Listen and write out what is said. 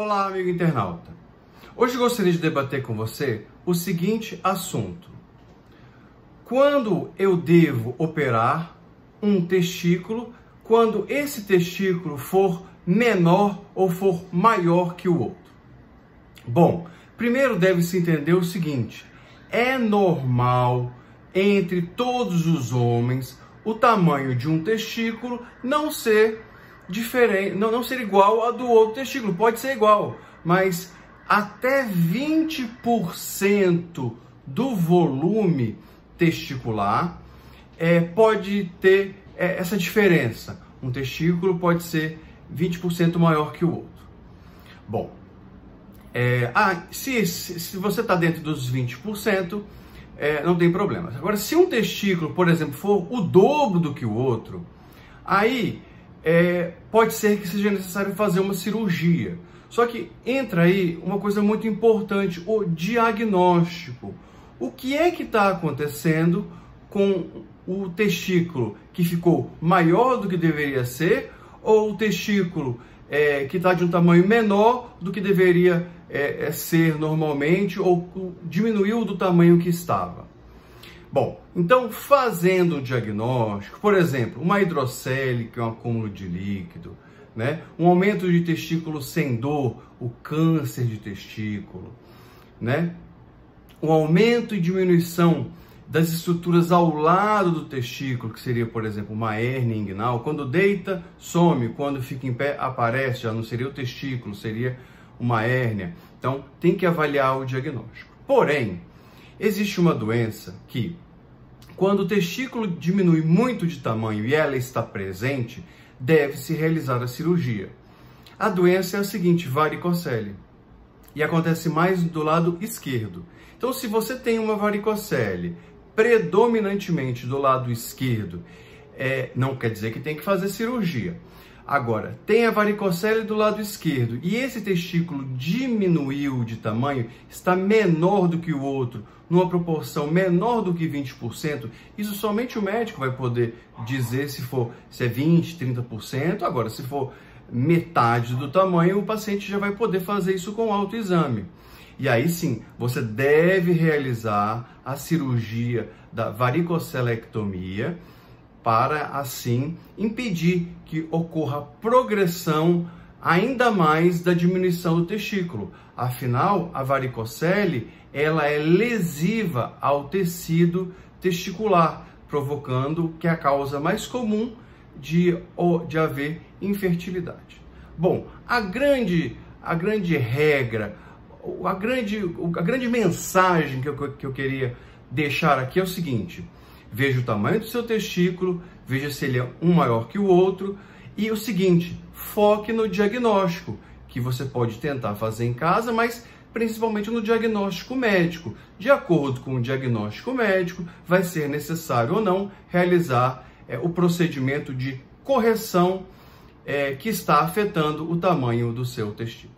Olá, amigo internauta. Hoje gostaria de debater com você o seguinte assunto: quando eu devo operar um testículo quando esse testículo for menor ou for maior que o outro? Bom, primeiro deve-se entender o seguinte: é normal entre todos os homens o tamanho de um testículo não ser diferente, não, não ser igual a do outro testículo. Pode ser igual, mas até 20% do volume testicular é, pode ter é, essa diferença. Um testículo pode ser 20% maior que o outro. Bom, é, ah, se, se você está dentro dos 20%, é, não tem problema. Agora, se um testículo, por exemplo, for o dobro do que o outro, aí é, pode ser que seja necessário fazer uma cirurgia. Só que entra aí uma coisa muito importante, o diagnóstico. O que é que está acontecendo com o testículo que ficou maior do que deveria ser ou o testículo é, que está de um tamanho menor do que deveria é, é, ser normalmente ou diminuiu do tamanho que estava? Bom, então fazendo o diagnóstico, por exemplo, uma hidrocele, que é um acúmulo de líquido, né? um aumento de testículo sem dor, o câncer de testículo, né? um aumento e diminuição das estruturas ao lado do testículo, que seria, por exemplo, uma hernia inguinal. Quando deita, some, quando fica em pé, aparece, já não seria o testículo, seria uma hérnia. Então, tem que avaliar o diagnóstico. Porém, Existe uma doença que, quando o testículo diminui muito de tamanho e ela está presente, deve-se realizar a cirurgia. A doença é a seguinte, varicocele, e acontece mais do lado esquerdo. Então, se você tem uma varicocele predominantemente do lado esquerdo, é, não quer dizer que tem que fazer cirurgia. Agora, tem a varicocele do lado esquerdo e esse testículo diminuiu de tamanho, está menor do que o outro, numa proporção menor do que 20%, isso somente o médico vai poder dizer se for se é 20, 30%. Agora, se for metade do tamanho, o paciente já vai poder fazer isso com autoexame. E aí sim, você deve realizar a cirurgia da varicocelectomia para assim impedir que ocorra progressão ainda mais da diminuição do testículo. Afinal, a varicocele, ela é lesiva ao tecido testicular, provocando que é a causa mais comum de, de haver infertilidade. Bom, a grande, a grande regra, a grande, a grande mensagem que eu, que eu queria deixar aqui é o seguinte: veja o tamanho do seu testículo, veja se ele é um maior que o outro. E o seguinte, foque no diagnóstico, que você pode tentar fazer em casa, mas principalmente no diagnóstico médico. De acordo com o diagnóstico médico, vai ser necessário ou não realizar é, o procedimento de correção é, que está afetando o tamanho do seu testículo.